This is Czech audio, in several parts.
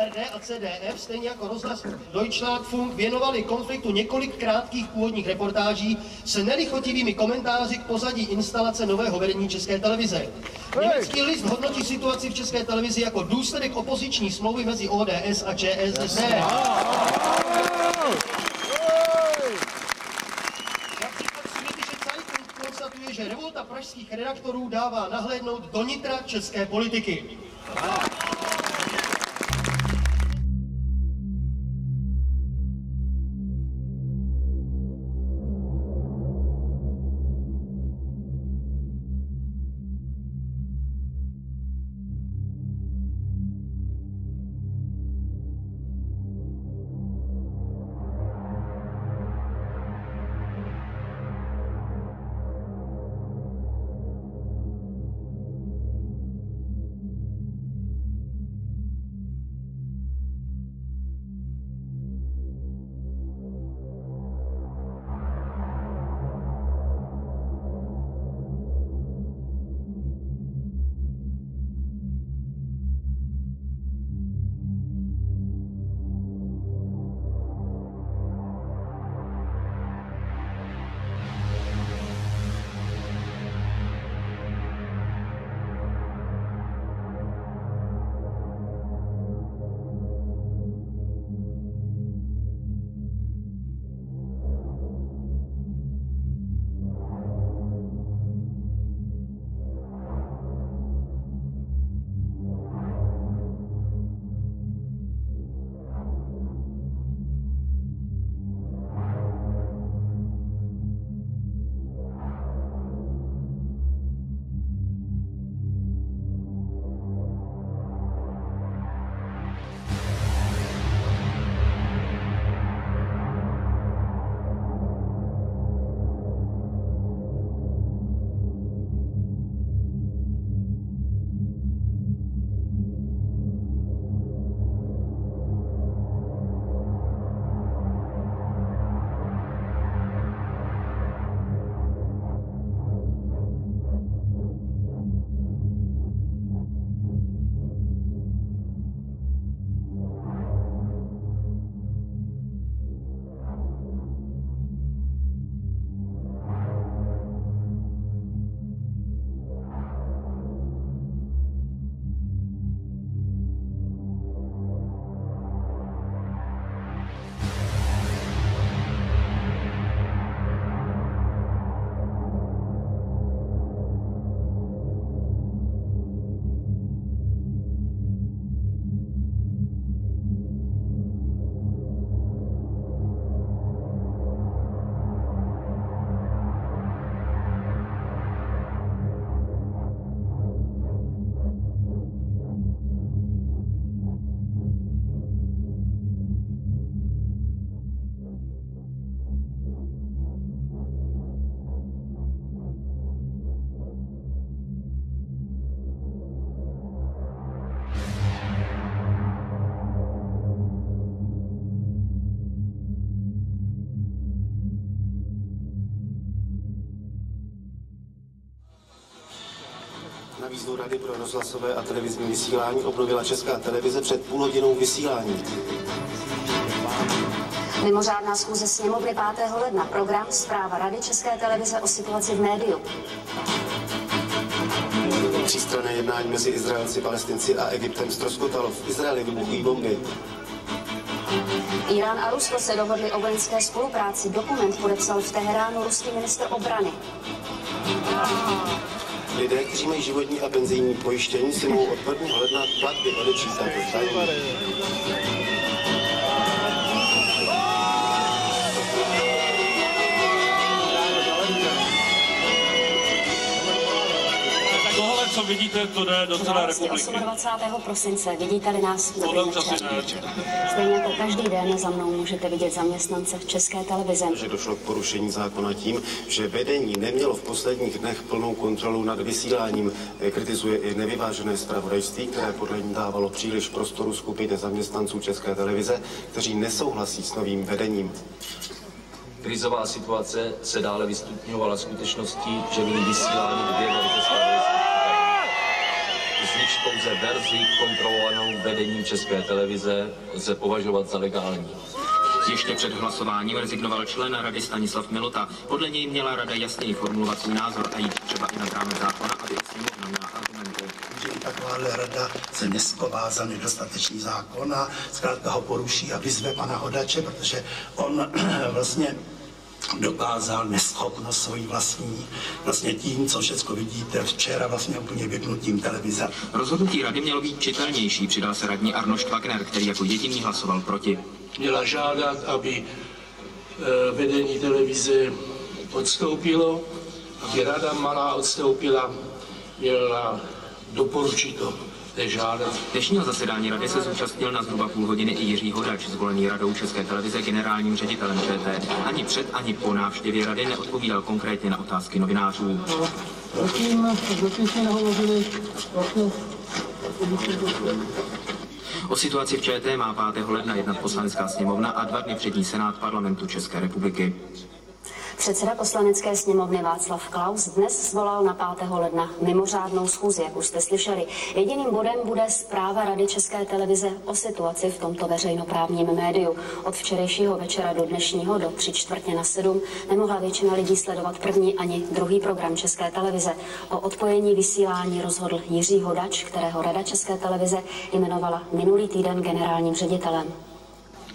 ARD a CDF, stejně jako rozhlas Deutschlandfunk, věnovali konfliktu několik krátkých původních reportáží se nelichotivými komentáři k pozadí instalace nového vedení České televize. Německý list hodnotí situaci v České televizi jako důsledek opoziční smlouvy mezi ODS a ČSSD. Že revolta pražských redaktorů dává nahlédnout do nitra české politiky. Výzvu Rady pro rozhlasové a televizní vysílání obnovila Česká televize před půl hodinou vysílání. Mimořádná schůze sněmovny 5. ledna. Program Zpráva Rady České televize o situaci v médiu. Třístranné jednání mezi Izraelci, Palestinci a Egyptem ztroskotalo. V Izraeli vybuchují bomby. Irán a Rusko se dohodli o vojenské spolupráci. Dokument podepsal v Teheránu ruský minister obrany. Lidé, kteří mají životní a penzijní pojištění, si mohou od 1. ledna platby odečítat. Tohle, vidíte, to jde do celé republiky. 28. prosince vidíte-li nás ne. Stejně jako každý den za mnou můžete vidět zaměstnance v České televize. že došlo k porušení zákona tím, že vedení nemělo v posledních dnech plnou kontrolu nad vysíláním. Kritizuje i nevyvážené zpravodajství, které podle ní dávalo příliš prostoru skupině zaměstnanců České televize, kteří nesouhlasí s novým vedením. Krizová situace se dále vystupňovala skutečností, že v ní vysílání dvě velice spravodajské zničit pouze verzi kontrolovanou vedením České televize lze považovat za legální. Ještě před hlasováním rezignoval člen rady Stanislav Milota. Podle něj měla rada jasněji formulovat svůj názor a jít třeba i na rámec zákona, aby sněmovna měla argumenty. že i takováhle rada se nesková za nedostatečný zákon a zkrátka ho poruší a vyzve pana Hodače, protože on vlastně dokázal neschopnost svojí vlastní, vlastně tím, co všechno vidíte včera vlastně úplně vypnutím televize. Rozhodnutí rady mělo být čitelnější, přidal se radní Arnošt Wagner, který jako jediný hlasoval proti. měla žádat, aby eh, vedení televize odstoupilo, aby rada malá odstoupila, měla doporučit to nežádat. Dnešního zasedání rady se zúčastnil na zhruba půl hodiny i Jiří Hodač, zvolený radou České televize generálním ředitelem ČT. Ani před, ani po návštěvě rady neodpovídal konkrétně na otázky novinářů. Zatím, zatím jsme nehovořili vlastně O situaci v ČT má 5. ledna jednat poslanecká sněmovna a dva dny před ní Senát parlamentu České republiky. Předseda poslanecké sněmovny Václav Klaus dnes zvolal na 5. ledna mimořádnou schůzi, jak už jste slyšeli. Jediným bodem bude zpráva Rady České televize o situaci v tomto veřejnoprávním médiu. Od včerejšího večera do dnešního do tři čtvrtě na sedm nemohla většina lidí sledovat první ani druhý program České televize. O odpojení vysílání rozhodl Jiří Hodač, kterého Rada České televize jmenovala minulý týden generálním ředitelem.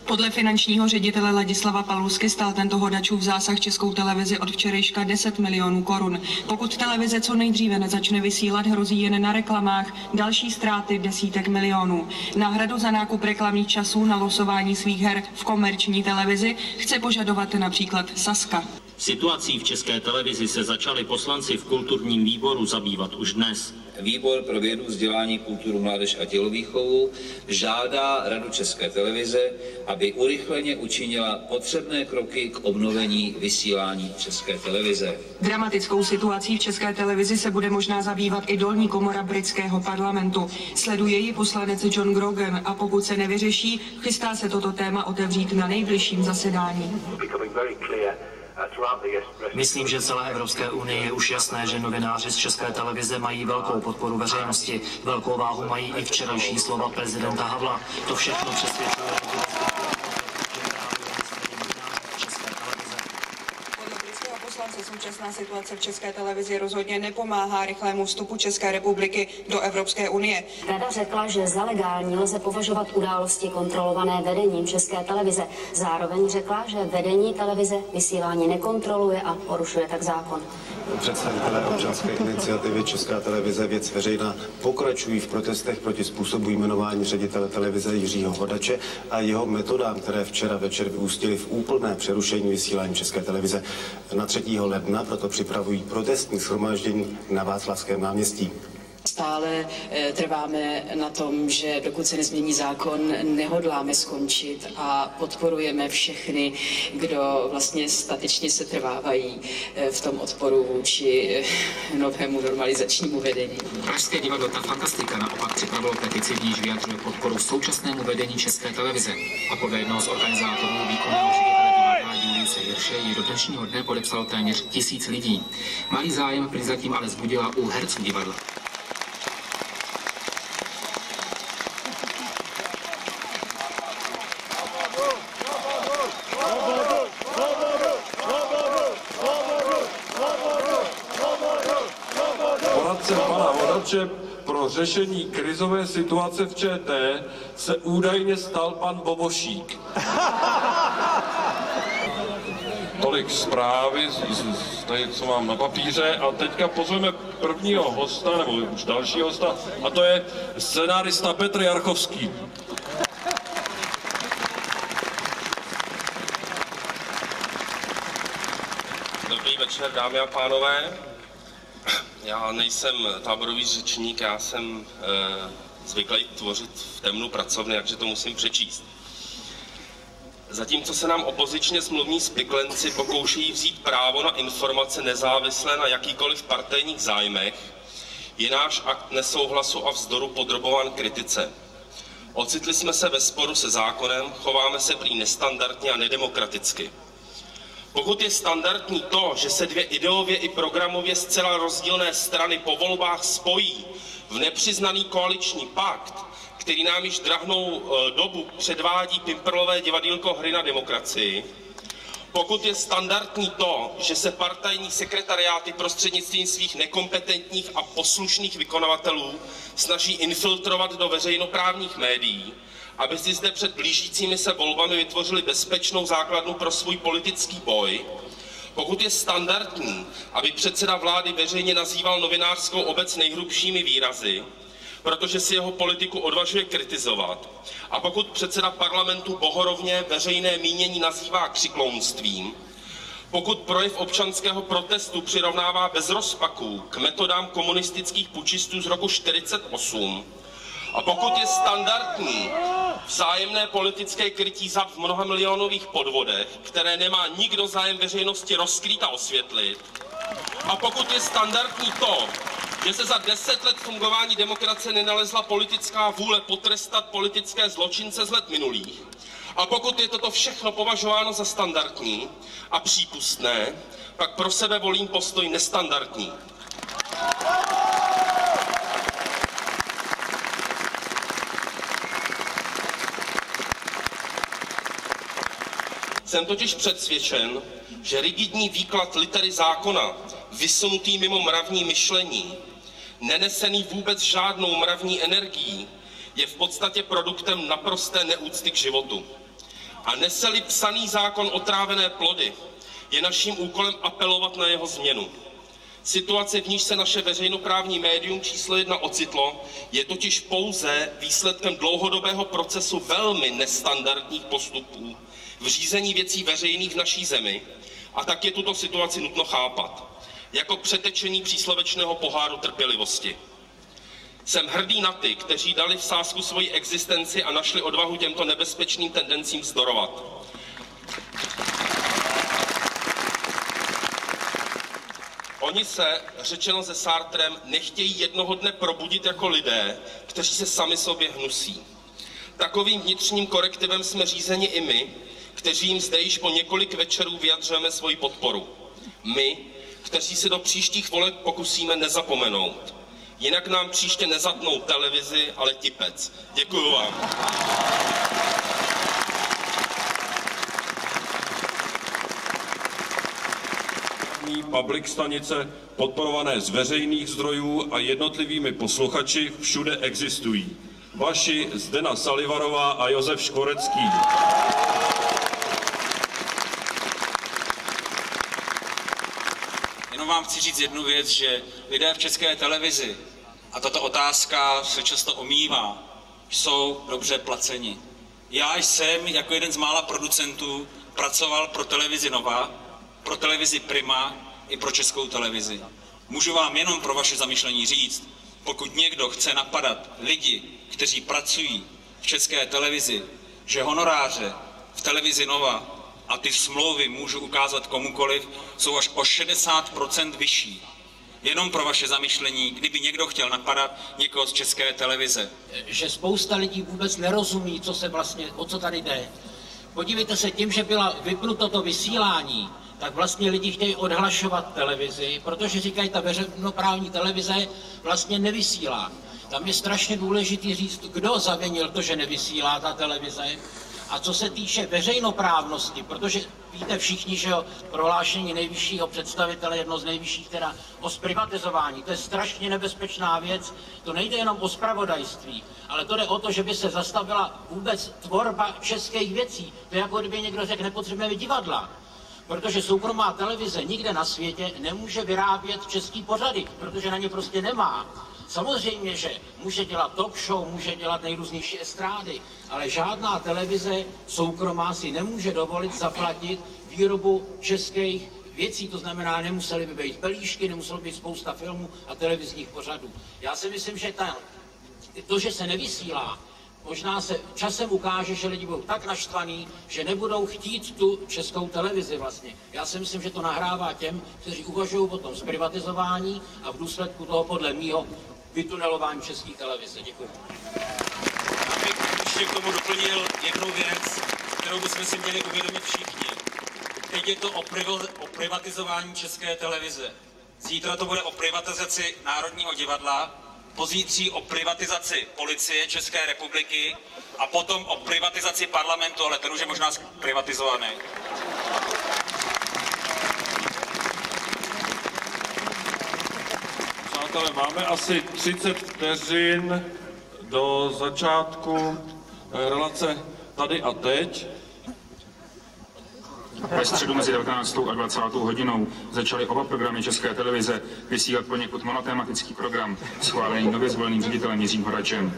Podle finančního ředitele Ladislava Palusky stál tento hodačův zásah Českou televizi od včerejška 10 milionů korun. Pokud televize co nejdříve nezačne vysílat, hrozí jen na reklamách další ztráty desítek milionů. Náhradu za nákup reklamních časů na losování svých her v komerční televizi chce požadovat například Saska. Situací v České televizi se začali poslanci v kulturním výboru zabývat už dnes. Výbor pro vědu, vzdělání, kulturu, mládež a tělovýchovu žádá Radu České televize, aby urychleně učinila potřebné kroky k obnovení vysílání České televize. Dramatickou situací v České televizi se bude možná zabývat i dolní komora britského parlamentu. Sleduje ji poslanec John Grogan a pokud se nevyřeší, chystá se toto téma otevřít na nejbližším zasedání. Myslím, že celé Evropské unii je už jasné, že novináři z České televize mají velkou podporu veřejnosti. Velkou váhu mají i včerejší slova prezidenta Havla. To všechno přesvědčuje Podle britského poslance současná situace v České televizi rozhodně nepomáhá rychlému vstupu České republiky do Evropské unie. Rada řekla, že za legální lze považovat události kontrolované vedením České televize. Zároveň řekla, že vedení televize vysílání nekontroluje a porušuje tak zákon. Představitelé občanské iniciativy Česká televize Věc veřejná pokračují v protestech proti způsobu jmenování ředitele televize Jiřího Hodače a jeho metodám, které včera večer vyústily v úplné přerušení vysílání České televize. Na 3. ledna proto připravují protestní shromáždění na Václavském náměstí. Stále eh, trváme na tom, že dokud se nezmění zákon, nehodláme skončit a podporujeme všechny, kdo vlastně statečně se trvávají eh, v tom odporu vůči eh, novému normalizačnímu vedení. Pražské divadlo Ta Fantastika naopak připravilo petici, v níž vyjadřuje podporu současnému vedení České televize. A podle jednoho z organizátorů výkonného Hirše ji do dnešního dne podepsalo téměř tisíc lidí. Malý zájem prý zatím ale zbudila u herců divadla. Vodače pro řešení krizové situace v ČT se údajně stal pan Bobošík. Tolik zprávy, tady, co mám na papíře. A teďka pozveme prvního hosta, nebo už dalšího hosta, a to je scenárista Petr Jarchovský. Dobrý večer, dámy a pánové. Já nejsem táborový řečník, já jsem e, zvyklý tvořit v temnu pracovny, takže to musím přečíst. Zatímco se nám opozičně smluvní spiklenci pokoušejí vzít právo na informace nezávislé na jakýkoliv partejních zájmech, je náš akt nesouhlasu a vzdoru podrobován kritice. Ocitli jsme se ve sporu se zákonem, chováme se prý nestandardně a nedemokraticky. Pokud je standardní to, že se dvě ideově i programově zcela rozdílné strany po volbách spojí v nepřiznaný koaliční pakt, který nám již drahnou eh, dobu předvádí pimperlové divadýlko hry na demokracii, pokud je standardní to, že se partajní sekretariáty prostřednictvím svých nekompetentních a poslušných vykonavatelů snaží infiltrovat do veřejnoprávních médií, aby si zde před blížícími se volbami vytvořili bezpečnou základnu pro svůj politický boj, pokud je standardní, aby předseda vlády veřejně nazýval novinářskou obec nejhrubšími výrazy, protože si jeho politiku odvažuje kritizovat. A pokud předseda parlamentu bohorovně veřejné mínění nazývá křiklounstvím, pokud projev občanského protestu přirovnává bez rozpaků k metodám komunistických pučistů z roku 48, a pokud je standardní vzájemné politické krytí za v mnoha milionových podvodech, které nemá nikdo zájem veřejnosti rozkrýt a osvětlit, a pokud je standardní to, že se za deset let fungování demokracie nenalezla politická vůle potrestat politické zločince z let minulých, a pokud je toto všechno považováno za standardní a přípustné, pak pro sebe volím postoj nestandardní. Jsem totiž přesvědčen, že rigidní výklad litery zákona, vysunutý mimo mravní myšlení, nenesený vůbec žádnou mravní energií, je v podstatě produktem naprosté neúcty k životu. A neseli psaný zákon otrávené plody, je naším úkolem apelovat na jeho změnu. Situace, v níž se naše veřejnoprávní médium číslo jedna ocitlo, je totiž pouze výsledkem dlouhodobého procesu velmi nestandardních postupů v řízení věcí veřejných v naší zemi a tak je tuto situaci nutno chápat jako přetečení příslovečného poháru trpělivosti. Jsem hrdý na ty, kteří dali v sásku svoji existenci a našli odvahu těmto nebezpečným tendencím vzdorovat. Oni se, řečeno se Sartrem, nechtějí jednoho dne probudit jako lidé, kteří se sami sobě hnusí. Takovým vnitřním korektivem jsme řízeni i my, kteří jim zde již po několik večerů vyjadřujeme svoji podporu. My, kteří se do příštích voleb pokusíme nezapomenout. Jinak nám příště nezatnou televizi, ale tipec. Děkuju vám. public stanice podporované z veřejných zdrojů a jednotlivými posluchači všude existují. Vaši Zdena Salivarová a Josef Škorecký. vám chci říct jednu věc, že lidé v české televizi, a tato otázka se často omývá, jsou dobře placeni. Já jsem jako jeden z mála producentů pracoval pro televizi Nova, pro televizi Prima i pro českou televizi. Můžu vám jenom pro vaše zamýšlení říct, pokud někdo chce napadat lidi, kteří pracují v české televizi, že honoráře v televizi Nova a ty smlouvy můžu ukázat komukoliv, jsou až o 60% vyšší. Jenom pro vaše zamyšlení, kdyby někdo chtěl napadat někoho z české televize. Že spousta lidí vůbec nerozumí, co se vlastně, o co tady jde. Podívejte se, tím, že byla vypnuto to vysílání, tak vlastně lidi chtějí odhlašovat televizi, protože říkají, ta veřejnoprávní televize vlastně nevysílá. Tam je strašně důležitý říct, kdo zavinil to, že nevysílá ta televize, a co se týče veřejnoprávnosti, protože víte všichni, že prohlášení nejvyššího představitele, jedno z nejvyšších teda o zprivatizování, to je strašně nebezpečná věc. To nejde jenom o spravodajství, ale to jde o to, že by se zastavila vůbec tvorba českých věcí. To je jako kdyby někdo řekl, nepotřebujeme divadla. Protože soukromá televize nikde na světě nemůže vyrábět český pořady, protože na ně prostě nemá. Samozřejmě, že může dělat talk show, může dělat nejrůznější estrády, ale žádná televize soukromá si nemůže dovolit zaplatit výrobu českých věcí, to znamená, nemuseli by být pelíšky, nemuselo být spousta filmů a televizních pořadů. Já si myslím, že ta, to, že se nevysílá, možná se časem ukáže, že lidi budou tak naštvaný, že nebudou chtít tu českou televizi vlastně. Já si myslím, že to nahrává těm, kteří uvažují o tom zprivatizování a v důsledku toho podle mýho vytunelování české televize. Děkuji. Já bych ještě k tomu doplnil jednu věc, kterou bychom si měli uvědomit všichni. teď je to o, o privatizování české televize. Zítra to bude o privatizaci Národního divadla, pozítří o privatizaci policie České republiky a potom o privatizaci parlamentu, ale ten už je možná privatizovaný. Přátelé, máme asi 30 vteřin do začátku eh, relace tady a teď. Ve středu mezi 19. a 20. hodinou začaly oba programy České televize vysílat poněkud monotematický program, schválený nově zvoleným ředitelem Jiřím Horačem.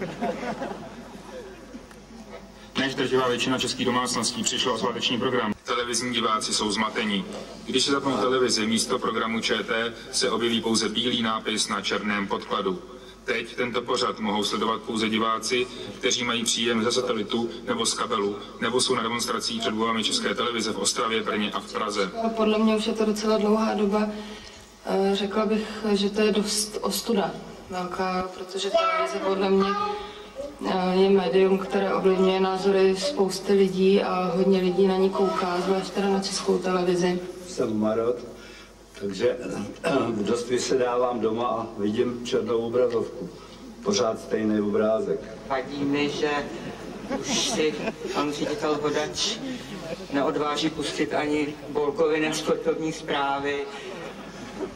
Než drtivá většina českých domácností přišla o sváteční program, televizní diváci jsou zmatení. Když se zapnou televizi, místo programu ČT se objeví pouze bílý nápis na černém podkladu. Teď tento pořad mohou sledovat pouze diváci, kteří mají příjem ze satelitu nebo z kabelu, nebo jsou na demonstracích před budovami České televize v Ostravě, Brně a v Praze. Podle mě už je to docela dlouhá doba. Eh, Řekla bych, že to je dost ostuda velká, protože televize podle mě je médium, které ovlivňuje názory spousty lidí a hodně lidí na ní kouká, zvlášť teda na českou televizi. jsem Marot, takže dost vysedávám doma a vidím černou obrazovku. Pořád stejný obrázek. Vadí mi, že už si pan ředitel Hodač neodváží pustit ani Bolkovi na sportovní zprávy.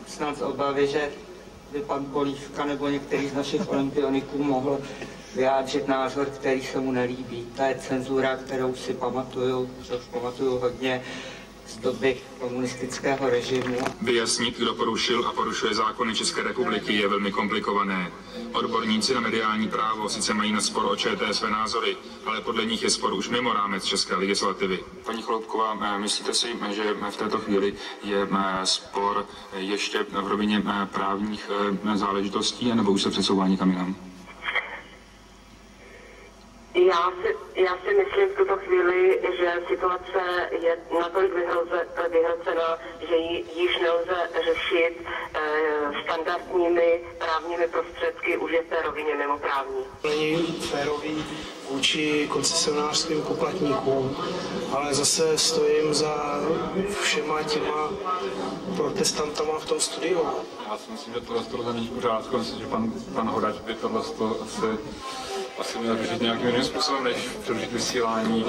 Snad z obavy, že by pan Bolívka nebo některý z našich olympioniků mohl vyjádřit názor, který se mu nelíbí. To je cenzura, kterou si pamatuju, což pamatuju hodně z doby komunistického režimu. Vyjasnit, kdo porušil a porušuje zákony České republiky, je velmi komplikované. Odborníci na mediální právo sice mají na spor o ČT své názory, ale podle nich je spor už mimo rámec české legislativy. Paní Chloupková, eh, myslíte si, že v této chvíli je eh, spor ještě v rovině eh, právních záležitostí, nebo už se přesouvá někam jinam? Já si, já si myslím v tuto chvíli, že situace je natolik vyhrocená, že ji již nelze řešit e, standardními právními prostředky, už je v té rovině. Není férový vůči koncesionářským poplatníkům, ale zase stojím za všema těma protestantama v tom studiu. Já si myslím, že tohle tohle není v pořádku. Myslím, že pan, pan Hodač by tohle asi, asi měl vyřešit nějakým jiným způsobem, než přerušit vysílání.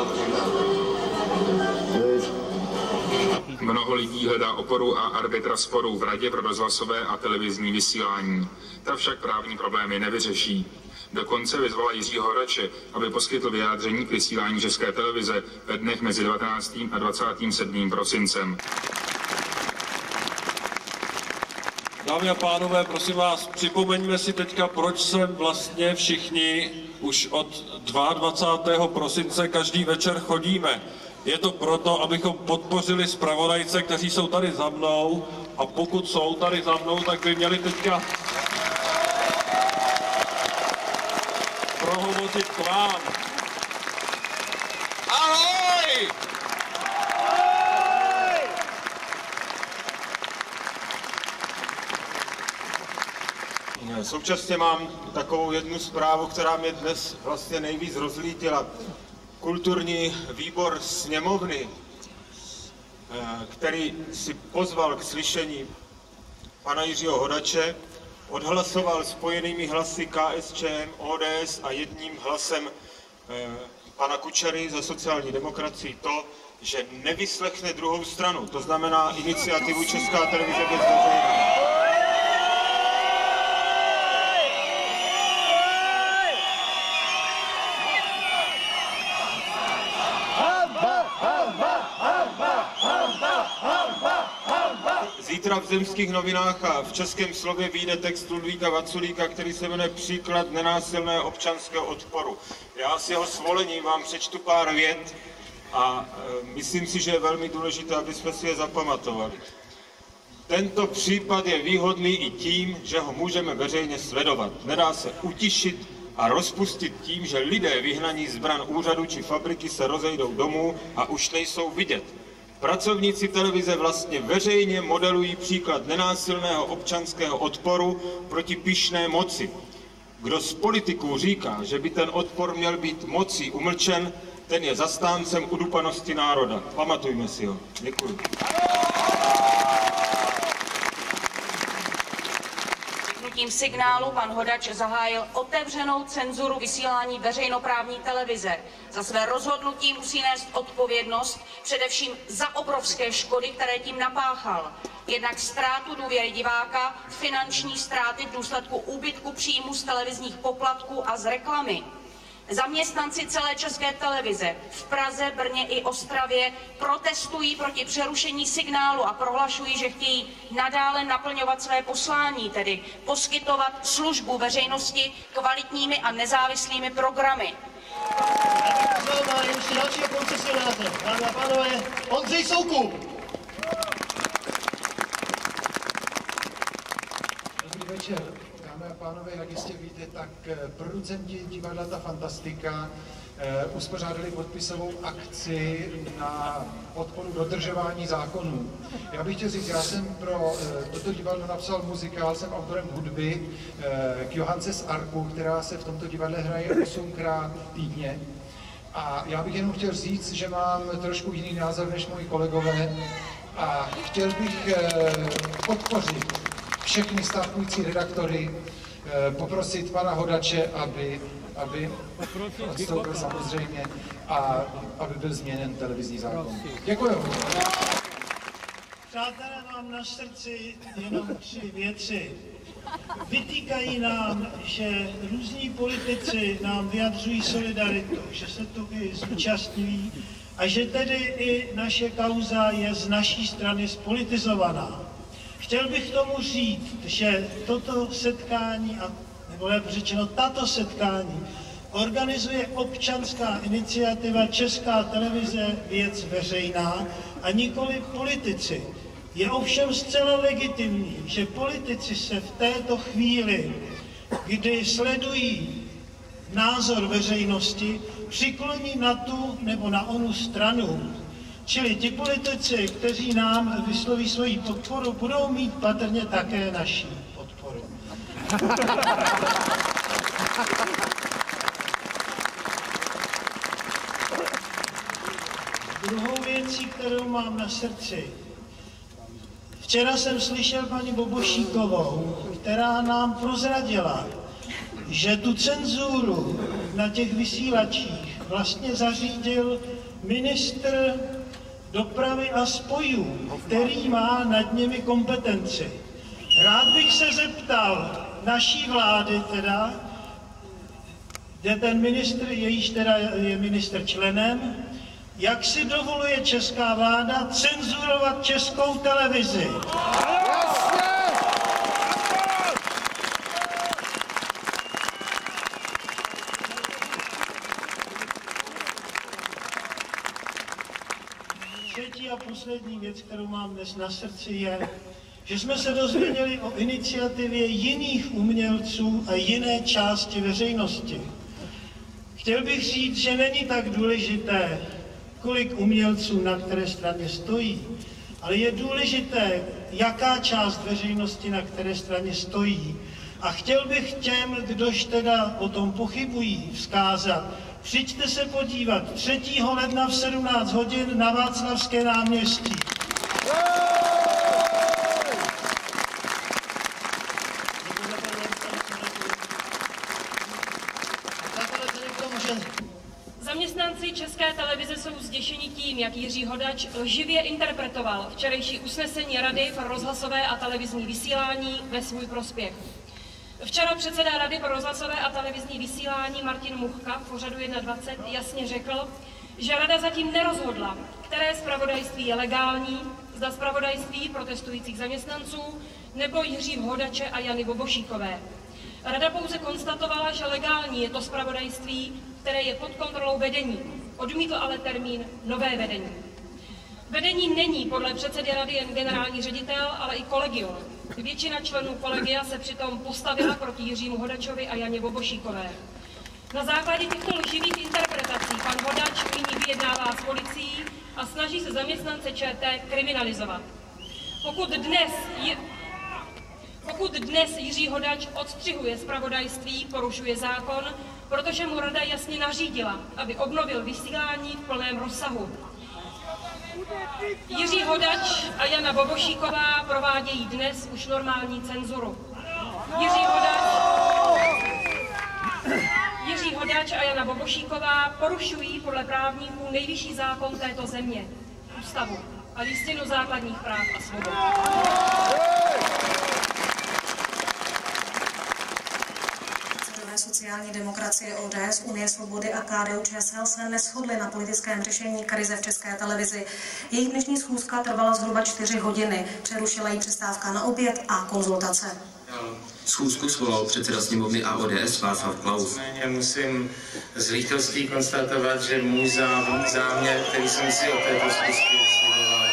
Mnoho lidí hledá oporu a arbitra sporů v Radě pro rozhlasové a televizní vysílání. Ta však právní problémy nevyřeší. Dokonce vyzvala Jiřího Horače, aby poskytl vyjádření k vysílání České televize ve dnech mezi 19. a 27. prosincem. Dámy a pánové, prosím vás, připomeňme si teďka, proč se vlastně všichni už od 22. prosince každý večer chodíme. Je to proto, abychom podpořili zpravodajce, kteří jsou tady za mnou a pokud jsou tady za mnou, tak by měli teďka prohovořit k vám. Ahoj! Současně mám takovou jednu zprávu, která mě dnes vlastně nejvíc rozlítila. Kulturní výbor sněmovny, eh, který si pozval k slyšení pana Jiřího Hodače, odhlasoval spojenými hlasy KSČM, ODS a jedním hlasem eh, pana Kučery za sociální demokracii to, že nevyslechne druhou stranu, to znamená iniciativu Česká televize bez veřejná. Zítra v zemských novinách a v českém slově vyjde text Ludvíka Vaculíka, který se jmenuje Příklad nenásilného občanského odporu. Já s jeho svolením vám přečtu pár vět a e, myslím si, že je velmi důležité, aby jsme si je zapamatovali. Tento případ je výhodný i tím, že ho můžeme veřejně sledovat. Nedá se utišit a rozpustit tím, že lidé vyhnaní zbran úřadu či fabriky se rozejdou domů a už nejsou vidět. Pracovníci televize vlastně veřejně modelují příklad nenásilného občanského odporu proti pyšné moci. Kdo z politiků říká, že by ten odpor měl být mocí umlčen, ten je zastáncem udupanosti národa. Pamatujme si ho. Děkuji. Vypnutím signálu pan Hodač zahájil otevřenou cenzuru vysílání veřejnoprávní televize. Za své rozhodnutí musí nést odpovědnost především za obrovské škody, které tím napáchal. Jednak ztrátu důvěry diváka, finanční ztráty v důsledku úbytku příjmu z televizních poplatků a z reklamy. Zaměstnanci celé České televize v Praze, Brně i Ostravě protestují proti přerušení signálu a prohlašují, že chtějí nadále naplňovat své poslání, tedy poskytovat službu veřejnosti kvalitními a nezávislými programy. Dobrý večer. Pánové, jak jistě víte, tak eh, producenti divadla Ta Fantastika eh, uspořádali podpisovou akci na podporu dodržování zákonů. Já bych chtěl říct, já jsem pro eh, toto divadlo napsal muzikál, jsem autorem hudby k Johance z Arku, která se v tomto divadle hraje osmkrát týdně. A já bych jenom chtěl říct, že mám trošku jiný názor než moji kolegové a chtěl bych podpořit všechny stávkující redaktory, eh, poprosit pana Hodače, aby, aby odstoupil samozřejmě a aby byl změněn televizní zákon. Děkuji. Přátelé, mám na srdci jenom tři věci. Vytýkají nám, že různí politici nám vyjadřují solidaritu, že se tu i zúčastňují a že tedy i naše kauza je z naší strany spolitizovaná. Chtěl bych tomu říct, že toto setkání, nebo lépe řečeno tato setkání, organizuje občanská iniciativa Česká televize Věc veřejná a nikoli politici. Je ovšem zcela legitimní, že politici se v této chvíli, kdy sledují názor veřejnosti, přikloní na tu nebo na onu stranu, Čili ti politici, kteří nám vysloví svoji podporu, budou mít patrně také naší podporu. Druhou věcí, kterou mám na srdci. Včera jsem slyšel paní Bobošíkovou, která nám prozradila, že tu cenzuru na těch vysílačích vlastně zařídil ministr dopravy a spojů, který má nad nimi kompetenci. Rád bych se zeptal naší vlády teda, kde ten ministr, jejíž teda je minister členem, jak si dovoluje česká vláda cenzurovat českou televizi. Třetí a poslední věc, kterou mám dnes na srdci, je, že jsme se dozvěděli o iniciativě jiných umělců a jiné části veřejnosti. Chtěl bych říct, že není tak důležité, kolik umělců na které straně stojí, ale je důležité, jaká část veřejnosti na které straně stojí. A chtěl bych těm, kdož teda o tom pochybují, vzkázat, Přijďte se podívat 3. ledna v 17 hodin na Václavské náměstí. Zaměstnanci České televize jsou zděšeni tím, jak Jiří Hodač živě interpretoval včerejší usnesení Rady pro rozhlasové a televizní vysílání ve svůj prospěch. Včera předseda Rady pro rozhlasové a televizní vysílání Martin Muchka v pořadu 21 jasně řekl, že Rada zatím nerozhodla, které zpravodajství je legální, zda zpravodajství protestujících zaměstnanců nebo Jiří Hodače a Jany Bobošíkové. Rada pouze konstatovala, že legální je to zpravodajství, které je pod kontrolou vedení. Odmítl ale termín nové vedení. Vedení není podle předsedy rady jen generální ředitel, ale i kolegium. Většina členů kolegia se přitom postavila proti Jiřímu Hodačovi a Janě Bobošíkové. Na základě těchto lživých interpretací pan Hodač nyní vyjednává s policií a snaží se zaměstnance ČT kriminalizovat. Pokud dnes je, Pokud dnes Jiří Hodač odstřihuje zpravodajství, porušuje zákon, protože mu rada jasně nařídila, aby obnovil vysílání v plném rozsahu. Jiří Hodač a Jana Bobošíková provádějí dnes už normální cenzuru. Jiří Hodač, Jiří Hodač a Jana Bobošíková porušují podle právníků nejvyšší zákon této země, ústavu a listinu základních práv a svobod. Sociální demokracie ODS, Unie svobody a KDU ČSL se neschodli na politickém řešení krize v české televizi. Jejich dnešní schůzka trvala zhruba čtyři hodiny. Přerušila jí přestávka na oběd a konzultace. Schůzku svolal předseda sněmovny AODS Václav Klaus. Nicméně musím s lítostí konstatovat, že můj zá- záměr, který jsem si o této schůzky sliboval,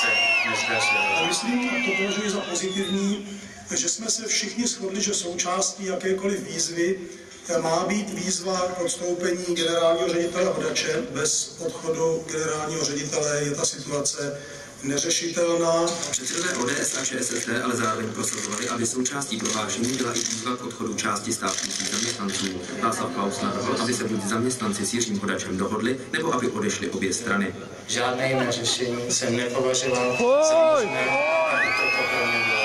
se nezdařil. A myslím, a to považuji za pozitivní, že jsme se všichni shodli, že součástí jakékoliv výzvy eh, má být výzva k odstoupení generálního ředitele Hodače. Bez odchodu generálního ředitele je ta situace neřešitelná. Předsedové ODS a ČSSD ale zároveň prosazovali, aby součástí prohlášení byla i výzva k odchodu části státních zaměstnanců. Václav Klaus navrhl, aby se buď zaměstnanci s Jiřím Hodačem dohodli, nebo aby odešly obě strany. Žádné jiné řešení jsem nepovažoval za možné a i toto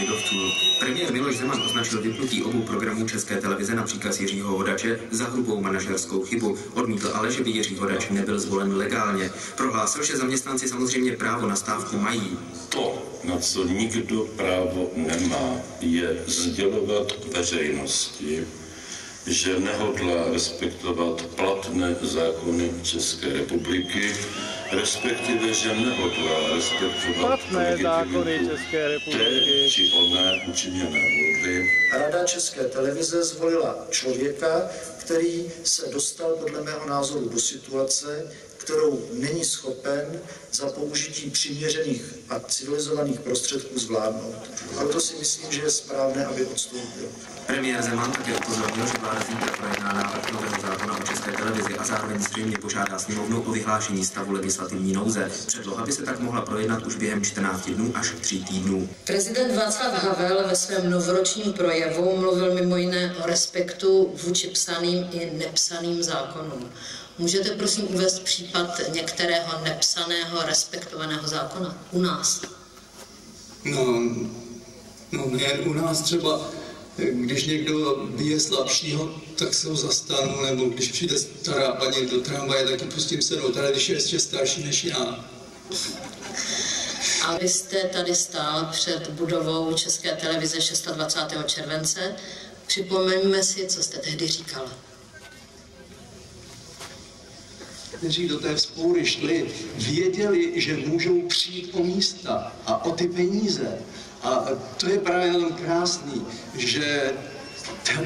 lidovců. Premiér Miloš Zeman označil vypnutí obou programů České televize na příkaz Jiřího Hodače za hrubou manažerskou chybu. Odmítl ale, že by Jiří Hodač nebyl zvolen legálně. Prohlásil, že zaměstnanci samozřejmě právo na stávku mají. To, na co nikdo právo nemá, je sdělovat veřejnosti, že nehodlá respektovat platné zákony České republiky, respektive, že nehodlá respektovat Platné zákony České té republiky. či oné učiněné volby. Rada České televize zvolila člověka, který se dostal podle mého názoru do situace, kterou není schopen za použití přiměřených a civilizovaných prostředků zvládnout. Proto si myslím, že je správné, aby odstoupil. Premiér Zeman také upozornil, že vláda zítra projedná návrh nového zákona o české televizi a zároveň zřejmě požádá sněmovnu o vyhlášení stavu legislativní nouze. Předloha by se tak mohla projednat už během 14 dnů až 3 týdnů. Prezident Václav Havel ve svém novoročním projevu mluvil mimo jiné o respektu vůči psaným i nepsaným zákonům. Můžete prosím uvést případ některého nepsaného, respektovaného zákona u nás? No, no nejen u nás třeba, když někdo bije slabšího, tak se ho zastanu, nebo když přijde stará paní do tramvaje, tak ji pustím sednout, ale když je ještě starší než já. A vy jste tady stál před budovou České televize 26. července. Připomeňme si, co jste tehdy říkal. kteří do té vzpůry šli, věděli, že můžou přijít o místa a o ty peníze. A to je právě jenom krásný, že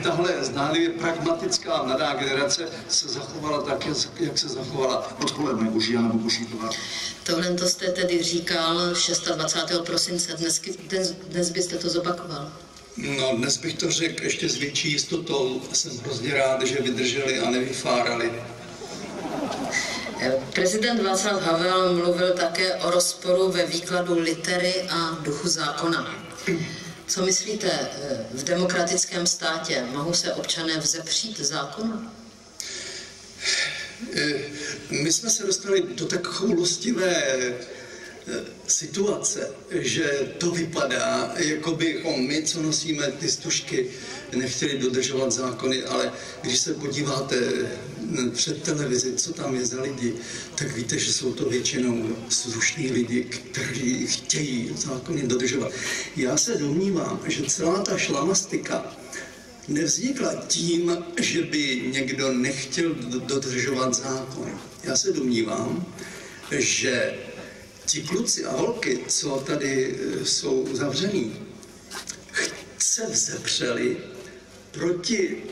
tahle zdánlivě pragmatická mladá generace se zachovala tak, jak se zachovala odpoledne už Jana Bogušíková. Tohle to jste tedy říkal 26. prosince, dnes, dnes, dnes byste to zopakoval. No, dnes bych to řekl ještě s větší jistotou. Jsem hrozně rád, že vydrželi a nevyfárali. Prezident Václav Havel mluvil také o rozporu ve výkladu litery a duchu zákona. Co myslíte, eh, v demokratickém státě mohou se občané vzepřít zákonu? Eh, My jsme se dostali do tak choulostivé situace, že to vypadá, jako bychom my, co nosíme ty stužky, nechtěli dodržovat zákony, ale když se podíváte před televizi, co tam je za lidi, tak víte, že jsou to většinou slušní lidi, kteří chtějí zákony dodržovat. Já se domnívám, že celá ta šlamastika nevznikla tím, že by někdo nechtěl dodržovat zákony. Já se domnívám, že ti kluci a holky, co tady eh, jsou zavření, se vzepřeli proti,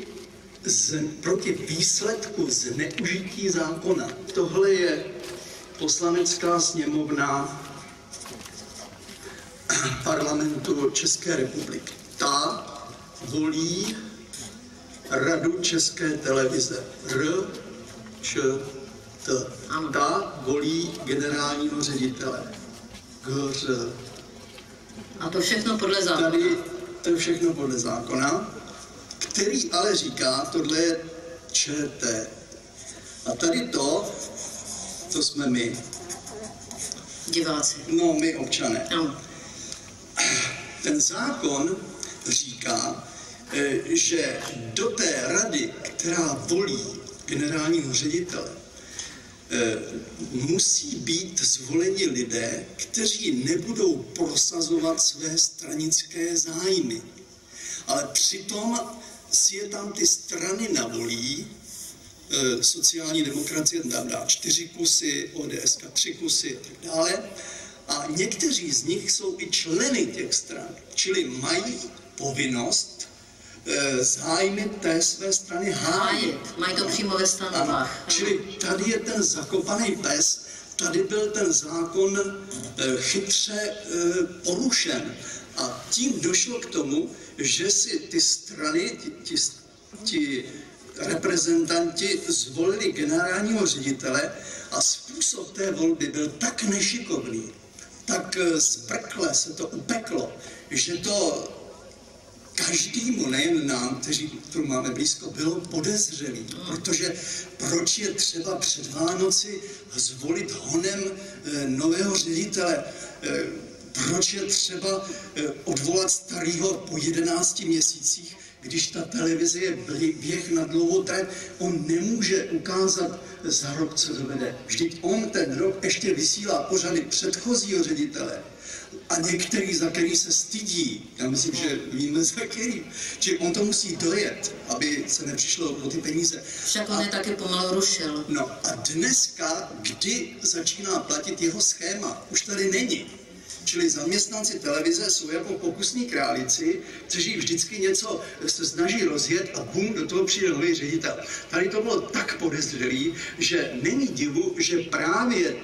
z, proti výsledku zneužití zákona. Tohle je poslanecká sněmovna parlamentu České republiky. Ta volí Radu České televize. R, Č, T. Ta volí generálního ředitele. GŘ. A to všechno podle zákona. Tady to je všechno podle zákona, který ale říká, tohle je ČT. A tady to, to jsme my. Diváci. No, my občané. Ano. Ten zákon říká, eh, že do té rady, která volí generálního ředitele, musí být zvoleni lidé, kteří nebudou prosazovat své stranické zájmy. Ale přitom si je tam ty strany navolí, eh, sociální demokracie tam dá čtyři kusy, ODS tři kusy a tak dále. A někteří z nich jsou i členy těch stran, čili mají povinnost eh, zájmy té své strany hájit. Mají to přímo ve stanovách. Čili tady je ten zakopaný pes, tady byl ten zákon eh, chytře eh, porušen. A tím došlo k tomu, že si ty strany, ti, ti, ti reprezentanti zvolili generálního ředitele a způsob té volby byl tak nešikovný, tak eh, zbrkle se to upeklo, že to každému, nejen nám, kteří tu máme blízko, bylo podezřelý. Protože proč je třeba před Vánoci zvolit honem eh, nového ředitele? Eh, proč je třeba odvolat starého po 11 měsících, když ta televize je běh na dlouhou trať, on nemůže ukázat za rok, co dovede. Vždyť on ten rok ještě vysílá pořady předchozího ředitele a některý, za který se stydí. Já myslím, že víme za který. Čili on to musí dojet, aby se nepřišlo o ty peníze. Však on a, je taky pomalu rušil. No a dneska, kdy začíná platit jeho schéma, už tady není. Čili zaměstnanci televize jsou jako pokusní králici, kteří vždycky něco se snaží rozjet a bum, do toho přijde nový ředitel. Tady to bylo tak podezřelý, že není divu, že právě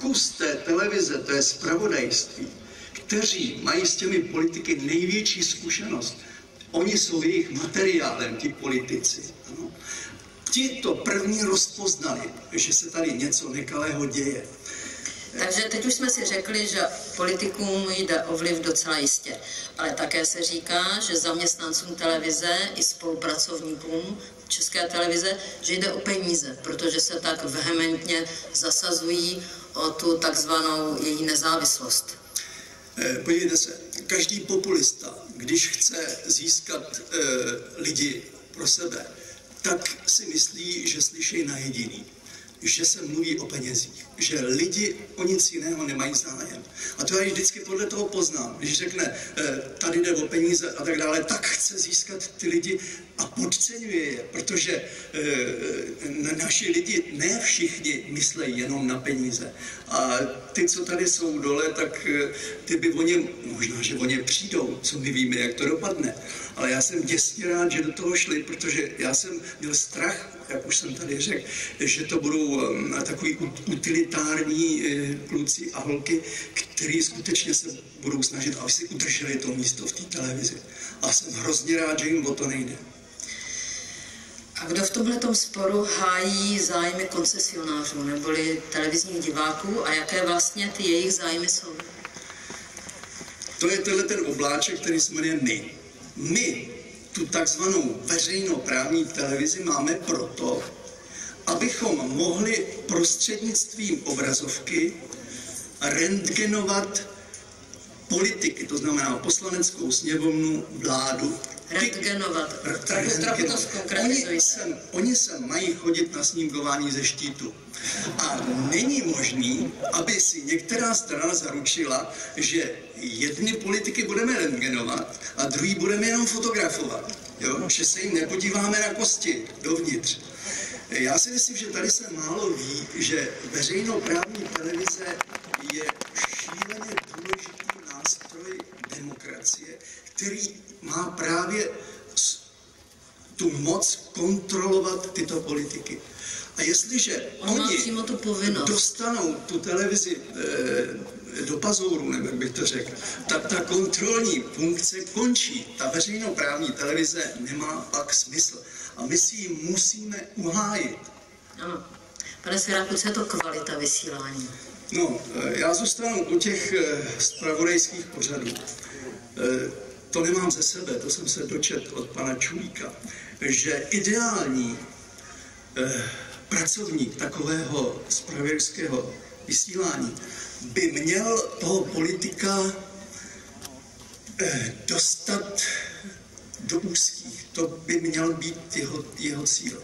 kus té televize, to je zpravodajství, kteří mají s těmi politiky největší zkušenost. Oni jsou jejich materiálem, ti politici. Ano. Ti to první rozpoznali, že se tady něco nekalého děje. Takže teď už jsme si řekli, že politikům jde o vliv docela jistě, ale také se říká, že zaměstnancům televize i spolupracovníkům České televize, že jde o peníze, protože se tak vehementně zasazují o tu takzvanou její nezávislost. Eh, podívejte se, každý populista, když chce získat e, lidi pro sebe, tak si myslí, že slyší na jediný že se mluví o penězích, že lidi o nic jiného nemají zájem. A to já vždycky podle toho poznám. Když řekne, eh, tady jde o peníze a tak dále, tak chce získat ty lidi a podceňuje je, protože eh, naši lidi, ne všichni, myslejí jenom na peníze. A ty, co tady jsou dole, tak eh, ty by o ně, možná, že o ně přijdou, co my víme, jak to dopadne. Ale já jsem děsně rád, že do toho šli, protože já jsem měl strach jak už jsem tady řekl, že to budou takový utilitární eh, kluci a holky, který skutečně se budou snažit, aby si udrželi to místo v té televizi. A jsem hrozně rád, že jim o to nejde. A kdo v tomhle sporu hájí zájmy koncesionářů neboli televizních diváků a jaké vlastně ty jejich zájmy jsou? To je tenhle ten obláček, který se jmenuje my. My tu takzvanou veřejnoprávní televizi máme proto, abychom mohli prostřednictvím obrazovky rentgenovat politiky, to znamená poslaneckou sněmovnu, vládu. Rentgenovat. Oni, sem, oni se mají chodit na snímkování ze štítu. A není možný, aby si některá strana zaručila, že jedny politiky budeme rentgenovat a druhý budeme jenom fotografovat. Jo? Že se jim nepodíváme na kosti dovnitř. Já si myslím, že tady se málo ví, že veřejnoprávní televize je šíleně důležitý nástroj demokracie, který má právě tu moc kontrolovat tyto politiky. A jestliže On oni dostanou tu televizi e, do pazouru, nebo jak bych to řekl, tak ta kontrolní funkce končí. Ta veřejnoprávní televize nemá pak smysl. A my si ji musíme uhájit. Ano. Pane Svěráku, co je to kvalita vysílání? No, eh, já zůstanu u těch spravodajských pořadů. To nemám ze sebe, to jsem se dočet od pana Čulíka, že ideální pracovník takového spravodajského vysílání by měl toho politika dostat do úzkých. To by měl být jeho, jeho cíl.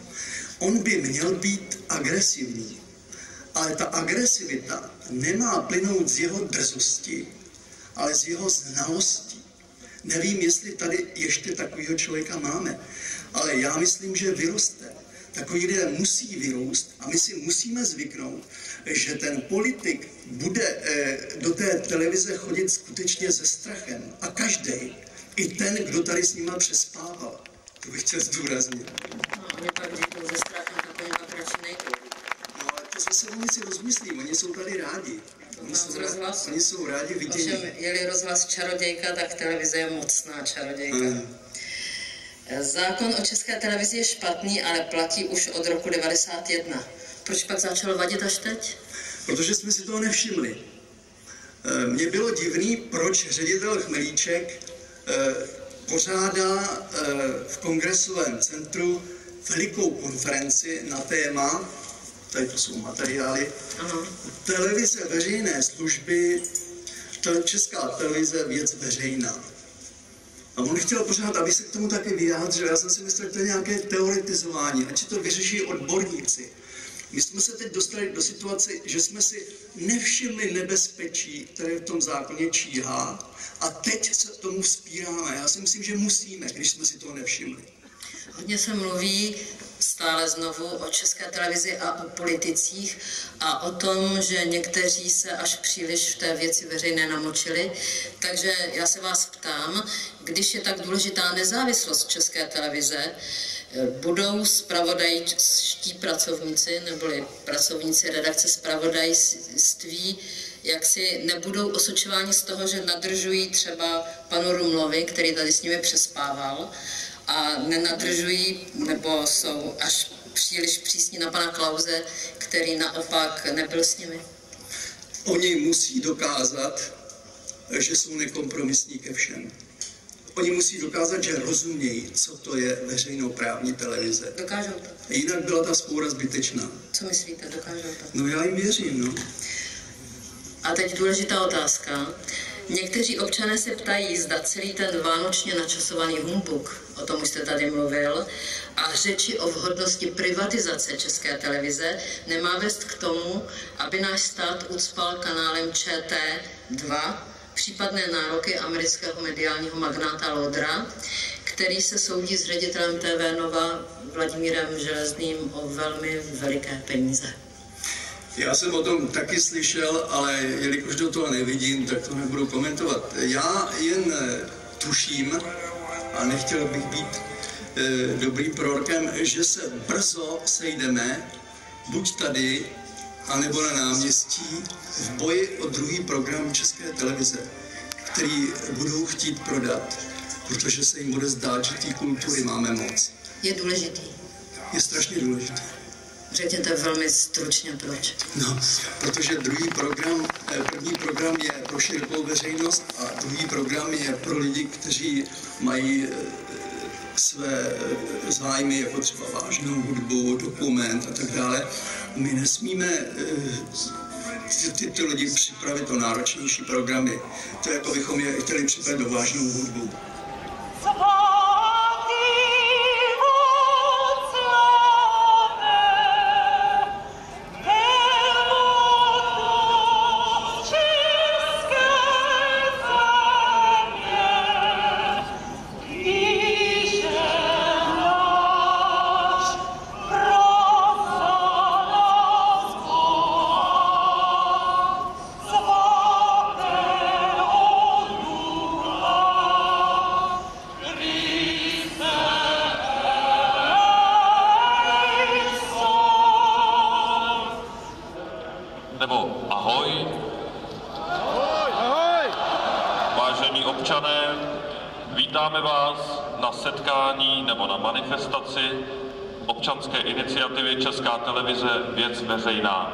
On by měl být agresivní, ale ta agresivita nemá plynout z jeho drzosti, ale z jeho znalosti. Nevím, jestli tady ještě takového člověka máme, ale já myslím, že vyroste. Takový lidé musí vyrůst a my si musíme zvyknout, že ten politik bude eh, do té televize chodit skutečně se strachem. A každý, i ten, kdo tady s nima přespával. To bych chtěl zdůraznit. No, oni pak děkují ze strachem, tak oni pak radši nejdou. No ale to zase oni si rozmyslí, oni jsou tady rádi. Oni jsou, rádi, oni jsou rádi vidění. Ovšem, je-li rozhlas čarodějka, tak televize je mocná čarodějka. Hmm. Zákon o české televizi je špatný, ale platí už od roku 91. Proč pak začal vadit až teď? Protože jsme si toho nevšimli. Eh, mně bylo divný, proč ředitel Chmelíček eh, pořádá eh, v kongresovém centru velikou konferenci na téma, tady to jsou materiály, Aha. televize veřejné služby, česká televize věc veřejná. A on chtěl pořád, aby se k tomu taky vyjádřil. Já jsem si myslel, že to je nějaké teoretizování, ať to vyřeší odborníci. My jsme se teď dostali do situace, že jsme si nevšimli nebezpečí, které v tom zákoně číhá a teď se tomu vzpíráme. Já si myslím, že musíme, když jsme si toho nevšimli. Hodně se mluví stále znovu o české televizi a o politicích a o tom, že někteří se až příliš v té věci veřejné namočili. Takže já se vás ptám, když je tak důležitá nezávislost české televize, budou spravodajští pracovníci neboli pracovníci redakce spravodajství jak si nebudou osočováni z toho, že nadržují třeba panu Rumlovi, který tady s nimi přespával, a nenadržují nebo jsou až příliš přísní na pana Klauze, který naopak nebyl s nimi? Oni musí dokázat, že jsou nekompromisní ke všem. Oni musí dokázat, že rozumějí, co to je veřejnoprávní televize. Dokážou to. Jinak byla ta spůra zbytečná. Co myslíte, dokážou to? No já jim věřím, no. A teď důležitá otázka. Někteří občané se ptají, zda celý ten vánočně načasovaný humbuk, o tom už jste tady mluvil, a řeči o vhodnosti privatizace České televize nemá vést k tomu, aby náš stát ucpal kanálem ČT2 případné nároky amerického mediálního magnáta Lodra, který se soudí s ředitelem TV Nova Vladimírem Železným o velmi veliké peníze. Já jsem o tom taky slyšel, ale jelikož do toho nevidím, tak to nebudu komentovat. Já jen eh, tuším, a nechtěl bych být e, dobrým prorokem, že se brzo sejdeme, buď tady, anebo na náměstí, v boji o druhý program České televize, který budou chtít prodat, protože se jim bude zdát, že té kultury máme moc. Je důležitý. Je strašně důležitý. Řekněte velmi stručně proč. No, protože druhý program, eh, první program je pro širokou veřejnost a druhý program je pro lidi, kteří mají eh, své eh, zájmy, jako třeba vážnou hudbu, dokument a tak dále. My nesmíme ty, ty, ty lidi připravit o náročnější programy. To je jako bychom je chtěli připravit do vážnou hudbu. Česká televize Věc veřejná.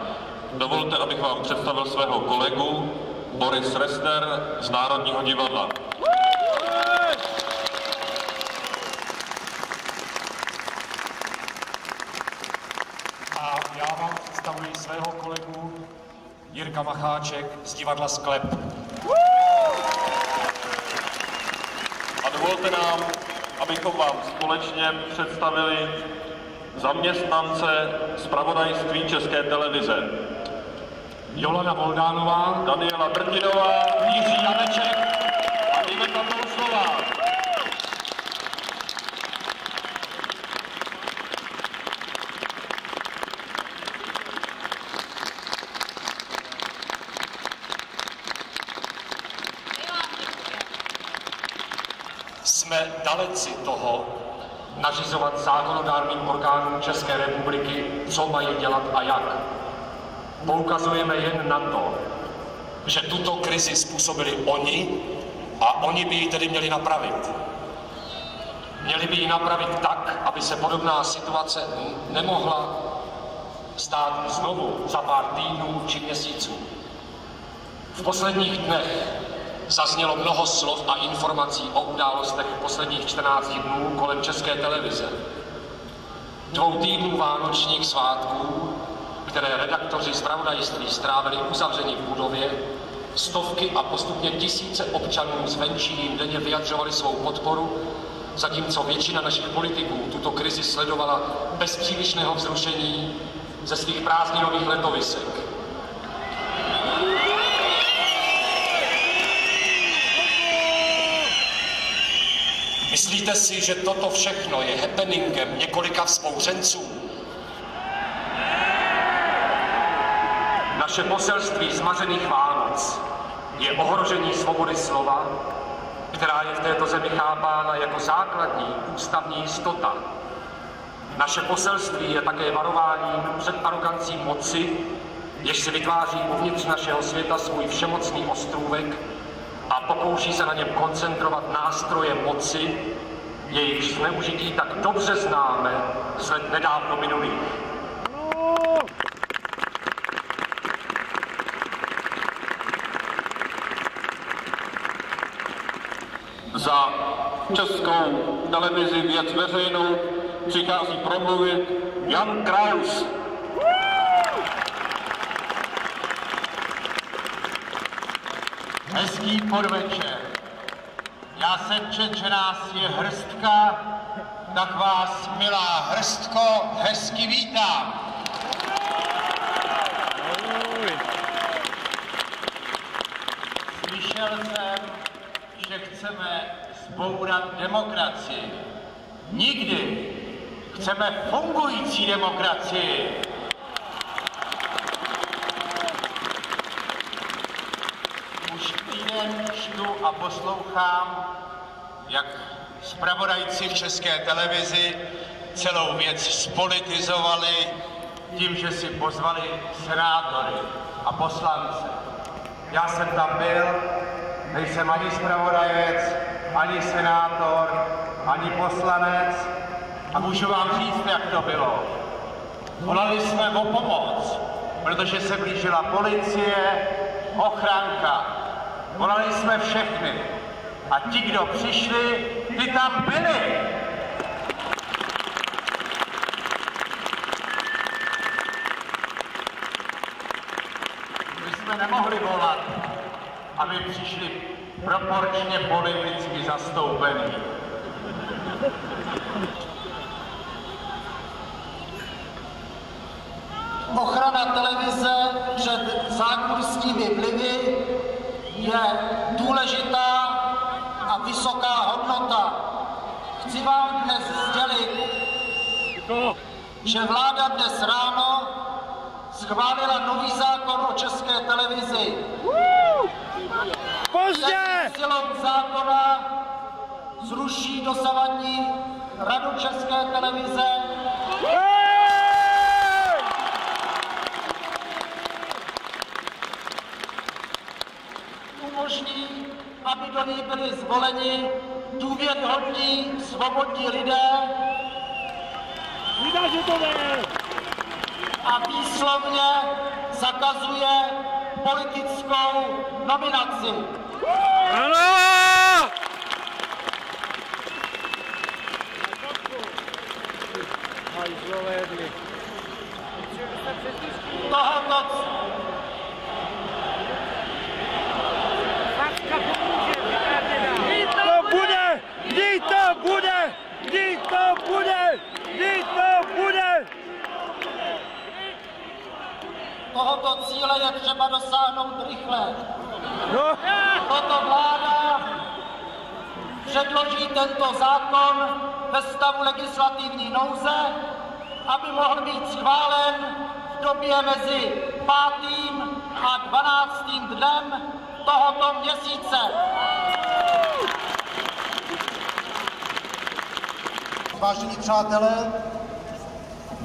Dovolte, abych vám představil svého kolegu Boris Rester z Národního divadla. A já vám představuji svého kolegu Jirka Macháček z divadla Sklep. A dovolte nám, abychom vám společně představili zaměstnance zpravodajství České televize. Jolana Voldánová, Daniela Brtinová, Jiří Janeček a Iveta Touslová. jsme daleci toho nařizovat zákonodárným orgánům České republiky, co mají dělat a jak. Poukazujeme jen na to, že tuto krizi způsobili oni a oni by ji tedy měli napravit. Měli by ji napravit tak, aby se podobná situace nemohla stát znovu za pár týdnů či měsíců. V posledních dnech zaznělo mnoho slov a informací o událostech posledních 14 dnů kolem České televize. Dvou týdnů vánočních svátků, které redaktoři zpravodajství strávili uzavření v budově, stovky a postupně tisíce občanů zvenčí jim denně vyjadřovali svou podporu, zatímco většina našich politiků tuto krizi sledovala bez přílišného vzrušení ze svých prázdninových letovisek. Myslíte si, že toto všechno je happeningem několika vzpouřenců? Naše poselství zmařených Vánoc je ohrožení svobody slova, která je v této zemi chápána jako základní ústavní jistota. Naše poselství je také varováním před arogancí moci, jež si vytváří uvnitř našeho světa svůj všemocný ostrůvek a pokouší se na něm koncentrovat nástroje moci, jejichž zneužití tak dobře známe z let nedávno minulých. Za českou televizi věc veřejnou přichází promluvit Jan Kraus. Hezký podvečer. Já jsem čet, že nás je hrstka, tak vás, milá hrstko, hezky vítám. Slyšel jsem, že chceme zbourat demokracii. Nikdy. Chceme fungující demokracii. Už týden čtu a poslouchám, jak zpravodajci v České televizi celou věc spolitizovali tím, že si pozvali senátory a poslance. Já jsem tam byl, nejsem ani zpravodajec, ani senátor, ani poslanec a můžu vám říct, jak to bylo. Volali jsme o pomoc, protože se blížila policie, ochranka. Volali jsme všechny. A ti, kdo přišli, ty tam byli. My jsme nemohli volat, aby přišli proporčně politicky zastoupení. Ochrana televize před zákulisními vlivy je důležitá a vysoká hodnota. Chci vám dnes sdělit, že vláda dnes ráno schválila nový zákon o české televizi. Pozdě! Silou zákona zruší dosavadní radu české televize. Umožní, ní byli zvoleni důvěryhodní, svobodní lidé, A výslovně zakazuje politickou nominaci. Ano! Tohoto Vždyť to bude! Vždyť to bude! Vždyť to bude! Vždyť to bude! Tohoto cíle je třeba dosáhnout rychle. Proto vláda předloží tento zákon ve stavu legislativní nouze, aby mohl být schválen v době mezi 5. a 12. dnem tohoto měsíce. Vážení přátelé,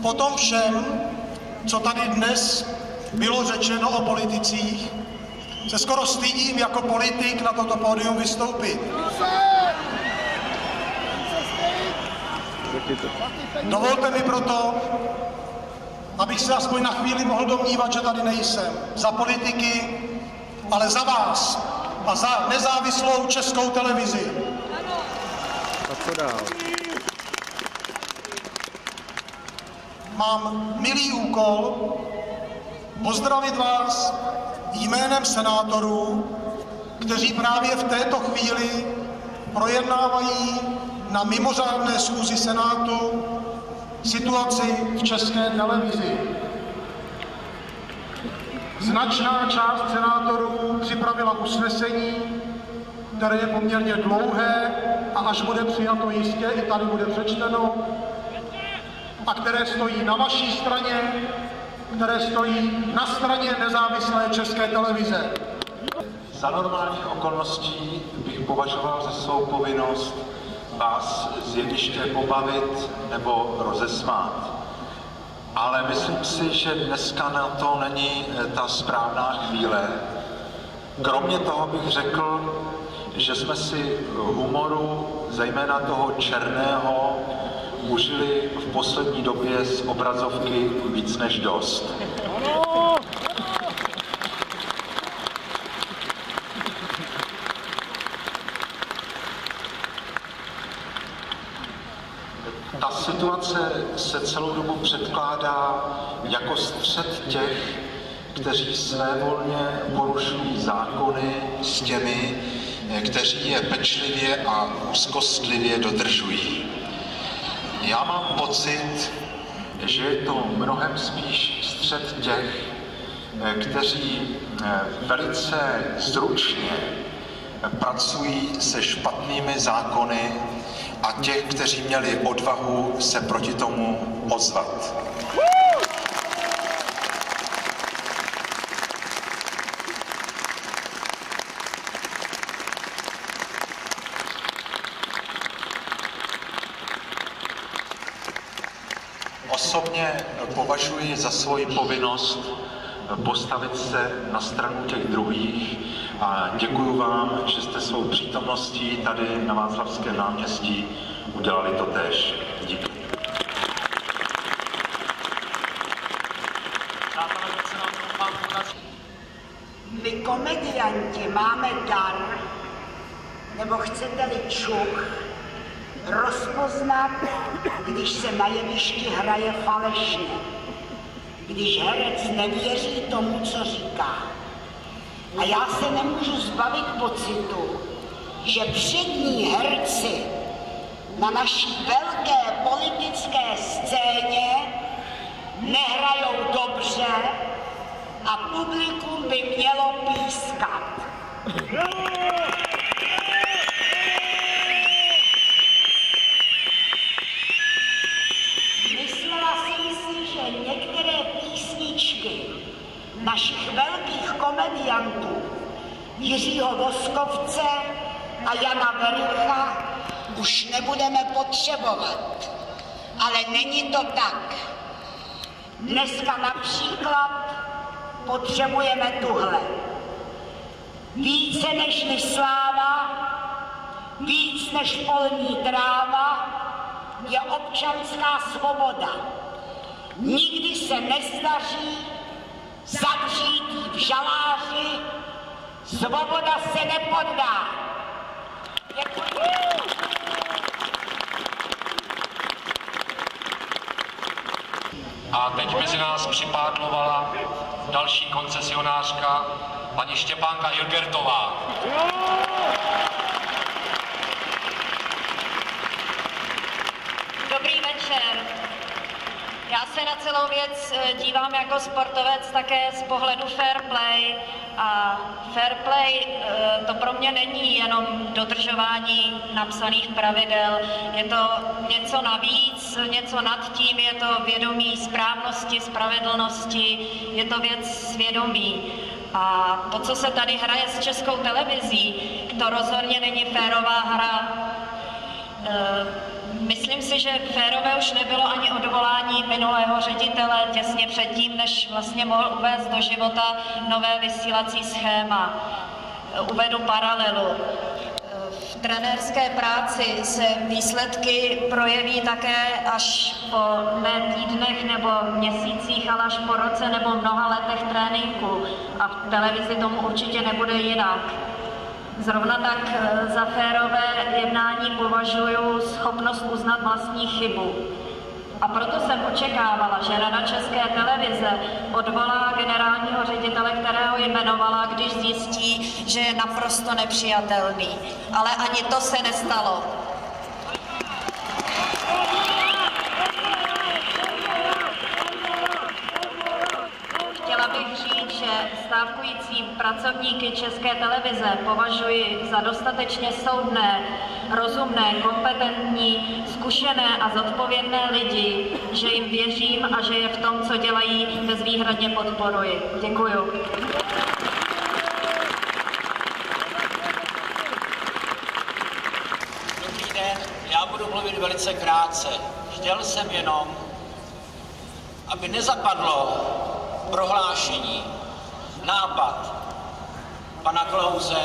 po tom všem, co tady dnes bylo řečeno o politicích, se skoro stydím jako politik na toto pódium vystoupit. Dovolte mi proto, abych se aspoň na chvíli mohl domnívat, že tady nejsem za politiky, ale za vás a za nezávislou českou televizi. A co dál? Mám milý úkol pozdravit vás jménem senátorů, kteří právě v této chvíli projednávají na mimořádné schůzi Senátu situaci v české televizi. Značná část senátorů připravila usnesení, které je poměrně dlouhé a až bude přijato jistě, i tady bude přečteno, a které stojí na vaší straně, které stojí na straně nezávislé české televize. Za normálních okolností bych považoval za svou povinnost vás z jeviště pobavit nebo rozesmát. Ale myslím si, že dneska na to není eh, ta správná chvíle. Kromě toho bych řekl, že jsme si humoru, zejména toho černého, užili v poslední době z obrazovky víc než dost. Ta situace se celou dobu předkládá jako střed těch, kteří svévolně porušují zákony s těmi, kteří je pečlivě a úzkostlivě dodržují. Já mám pocit, že je to mnohem spíš střed těch, kteří velice zručně pracují se špatnými zákony a těch, kteří měli odvahu se proti tomu ozvat. Považuji za svoji povinnost postavit se na stranu těch druhých a děkuji vám, že jste svou přítomností tady na Václavském náměstí udělali to tež. Díky. My komedianti máme dar, nebo chcete-li čuch, rozpoznat, když se na jevišti hraje falešně. Když herec nevěří tomu, co říká. A já se nemůžu zbavit pocitu, že přední herci na naší velké politické scéně nehrajou dobře a publikum by mělo pískat. Myslela jsem si, že některé písničky našich velkých komediantů Jiřího Voskovce a Jana Vericha už nebudeme potřebovat. Ale není to tak. Dneska například potřebujeme tuhle. Více než sláva, víc než polní tráva, je občanská svoboda. Nikdy se nezdaří zavřít v žaláři, svoboda se nepoddá. Děkuji. A teď mezi nás připádlovala další koncesionářka, paní Štěpánka Hilgertová. Dobrý večer. Já se na celou věc eh, dívám jako sportovec také z pohledu fair play. A fair play eh, to pro mě není jenom dodržování napsaných pravidel. Je to něco navíc, něco nad tím, je to vědomí správnosti, spravedlnosti, je to věc svědomí. A to, co se tady hraje s českou televizí, to rozhodně není férová hra. Myslím si, že férové už nebylo ani odvolání minulého ředitele těsně předtím, než vlastně mohl uvést do života nové vysílací schéma. Uvedu paralelu. V trenérské práci se výsledky projeví také až po ne týdnech nebo měsících, ale až po roce nebo mnoha letech tréninku. A v televizi tomu určitě nebude jinak. Zrovna tak eh, za férové jednání považuji schopnost uznat vlastní chybu. A proto jsem očekávala, že Rada České televize odvolá generálního ředitele, kterého jmenovala, když zjistí, že je naprosto nepřijatelný. Ale ani to se nestalo. Chtěla bych říct, že stávkující pracovníky České televize považuji za dostatečně soudné, rozumné, kompetentní, zkušené a zodpovědné lidi, že jim věřím a že je v tom, co dělají, bezvýhradně podporuji. Děkuju. Dobrý den, já budu mluvit velice krátce. Chtěl jsem jenom, aby nezapadlo prohlášení, nápad pana Klauze,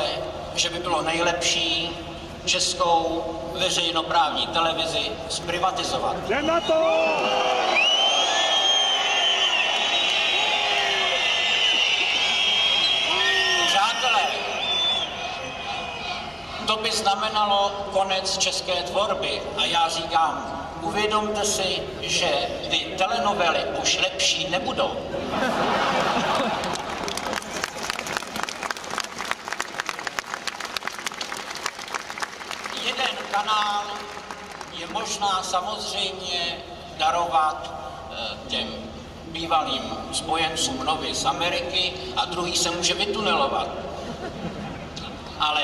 že by bylo nejlepší českou veřejnoprávní televizi zprivatizovat. Jdem na to! Přátelé, to by znamenalo konec české tvorby. A já říkám, uvědomte si, že ty telenovely už lepší nebudou. Jeden kanál je možná samozřejmě darovat eh, těm bývalým spojencům novy z Ameriky a druhý se může vytunelovat. Ale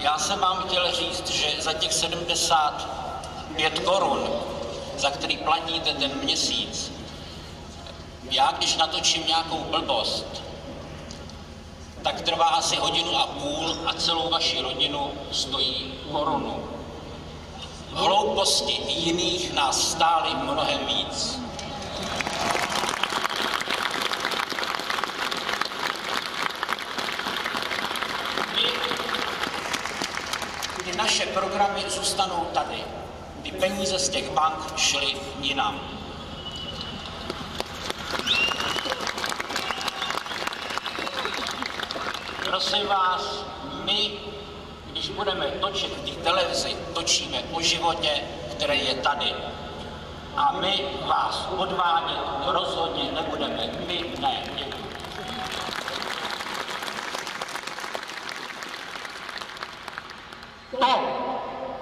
já jsem vám chtěl říct, že za těch 75 korun, za který platíte ten měsíc, já když natočím nějakou blbost, tak trvá asi hodinu a půl a celou vaši rodinu stojí korunu. Hlouposti jiných nás stály mnohem víc. Ty naše programy zůstanou tady. Ty peníze z těch bank šly jinam. Prosím vás, my, když budeme točit televizi, točíme o životě, který je tady. A my vás odvádět rozhodně nebudeme. My ne. To,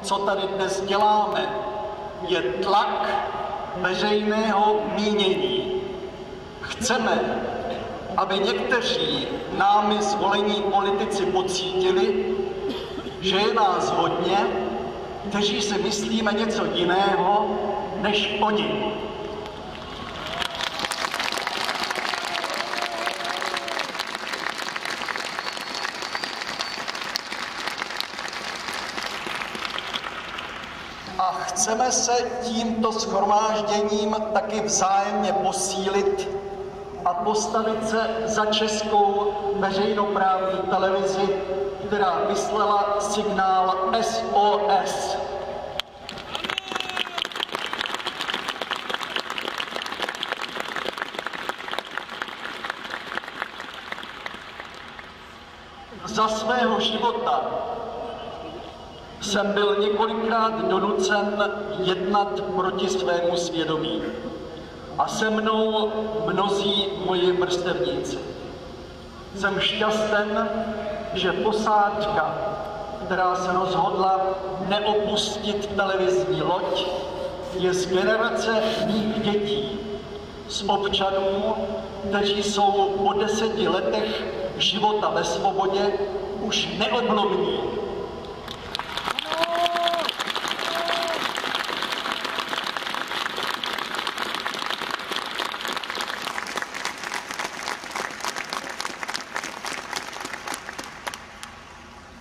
co tady dnes děláme, je tlak veřejného mínění. Chceme, aby někteří námi zvolení politici pocítili, že je nás hodně, kteří si myslíme něco jiného než oni. A chceme se tímto schromážděním taky vzájemně posílit a postavit se za českou veřejnoprávní televizi, která vyslala signál SOS. Za svého života jsem byl několikrát donucen jednat proti svému svědomí. A se mnou mnozí moji vrstevníci. Jsem šťasten, že posádka, která se rozhodla neopustit televizní loď, je z generace mých dětí, z občanů, kteří jsou po deseti letech života ve svobodě už neoblomní.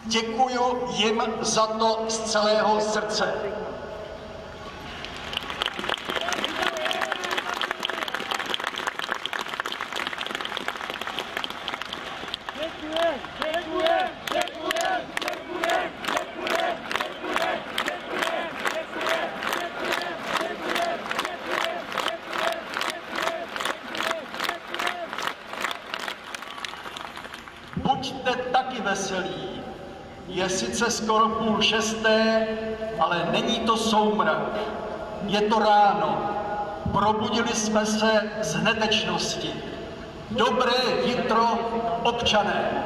Děkuju jim za to z celého srdce. Buďte taky veselí. Je sice skoro půl šesté, ale není to soumrak. Je to ráno. Probudili jsme se z hnetečnosti. Dobré jitro, občané.